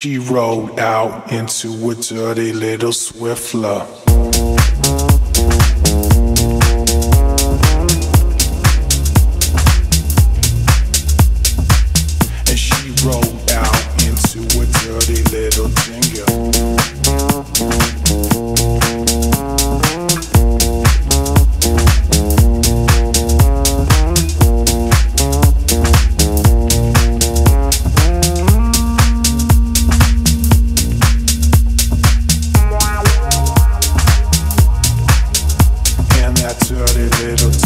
She rode out into a dirty little swiffler. That dirty little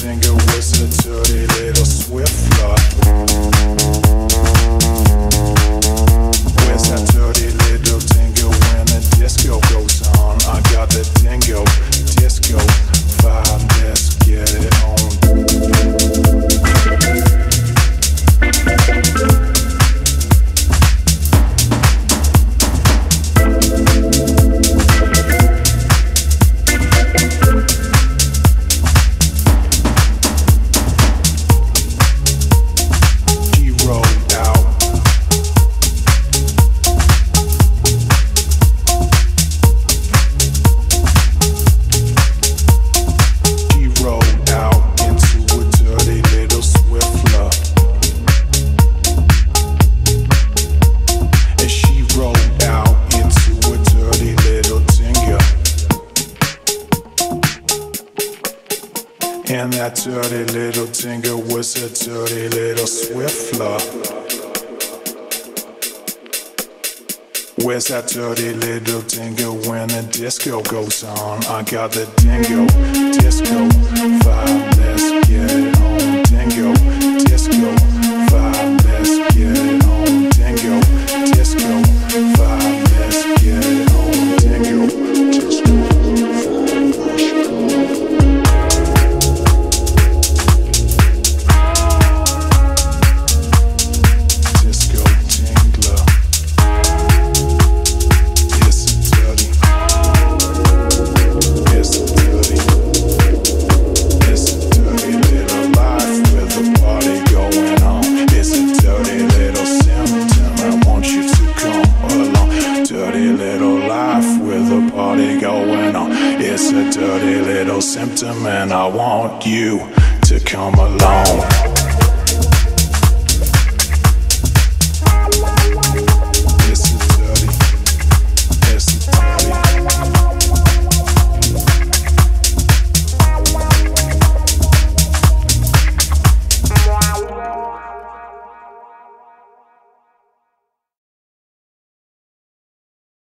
And that dirty little dingler was a dirty little swiffler. Where's that dirty little dingo when the disco goes on? I got the dingo disco vibe. Let's get it going on. It's a dirty little symptom, and I want you to come along.